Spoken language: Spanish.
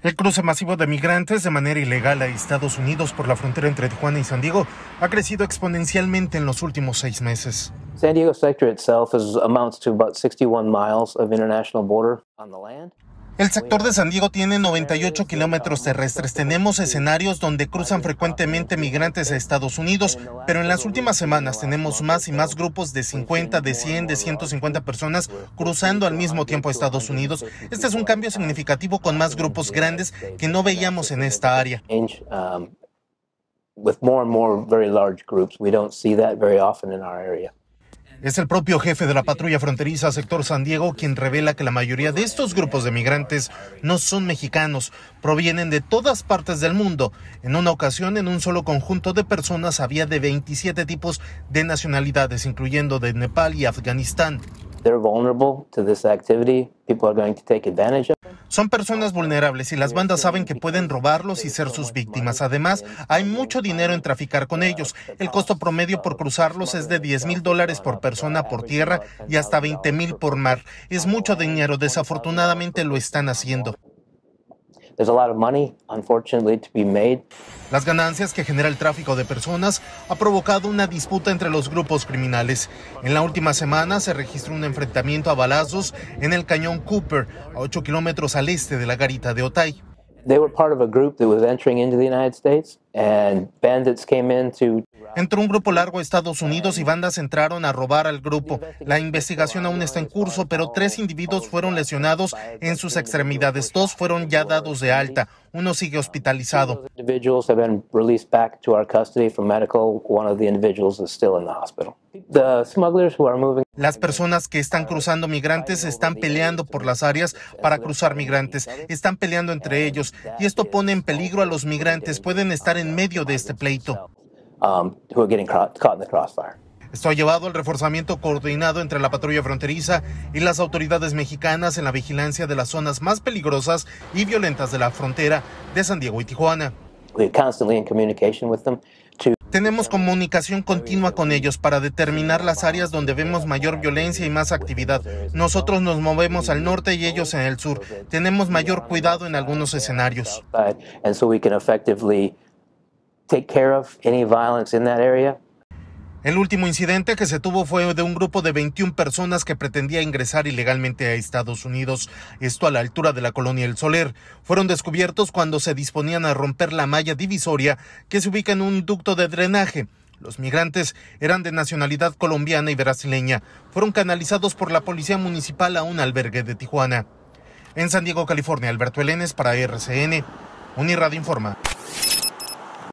El cruce masivo de migrantes de manera ilegal a Estados Unidos por la frontera entre Tijuana y San Diego ha crecido exponencialmente en los últimos seis meses. San Diego sector itself is, amounts to about 61 miles of international border on the land. El sector de San Diego tiene 98 kilómetros terrestres. Tenemos escenarios donde cruzan frecuentemente migrantes a Estados Unidos, pero en las últimas semanas tenemos más y más grupos de 50, de 100, de 150 personas cruzando al mismo tiempo a Estados Unidos. Este es un cambio significativo con más grupos grandes que no veíamos en esta área. Um, with more and more very large groups, we don't see that very often in our area. Es el propio jefe de la patrulla fronteriza sector San Diego quien revela que la mayoría de estos grupos de migrantes no son mexicanos, provienen de todas partes del mundo. En una ocasión, en un solo conjunto de personas había de 27 tipos de nacionalidades, incluyendo de Nepal y Afganistán. Son personas vulnerables y las bandas saben que pueden robarlos y ser sus víctimas. Además, hay mucho dinero en traficar con ellos. El costo promedio por cruzarlos es de 10 mil dólares por persona por tierra y hasta 20 mil por mar. Es mucho dinero. Desafortunadamente lo están haciendo. Las ganancias que genera el tráfico de personas ha provocado una disputa entre los grupos criminales. En la última semana se registró un enfrentamiento a balazos en el cañón Cooper, a 8 kilómetros al este de la garita de Otay. Entró un grupo largo a Estados Unidos y bandas entraron a robar al grupo. La investigación aún está en curso, pero tres individuos fueron lesionados en sus extremidades. Dos fueron ya dados de alta. Uno sigue hospitalizado. Las personas que están cruzando migrantes están peleando por las áreas para cruzar migrantes. Están peleando entre ellos y esto pone en peligro a los migrantes. Pueden estar en medio de este pleito. Um, Esto ha llevado al reforzamiento coordinado entre la patrulla fronteriza y las autoridades mexicanas en la vigilancia de las zonas más peligrosas y violentas de la frontera de San Diego y Tijuana. Tenemos comunicación continua con ellos para determinar las áreas donde vemos mayor violencia y más actividad. Nosotros nos movemos al norte y ellos en el sur. Tenemos mayor cuidado en algunos escenarios. El último incidente que se tuvo fue de un grupo de 21 personas que pretendía ingresar ilegalmente a Estados Unidos, esto a la altura de la colonia El Soler. Fueron descubiertos cuando se disponían a romper la malla divisoria que se ubica en un ducto de drenaje. Los migrantes eran de nacionalidad colombiana y brasileña. Fueron canalizados por la policía municipal a un albergue de Tijuana. En San Diego, California, Alberto Elenes para RCN. Unirad informa.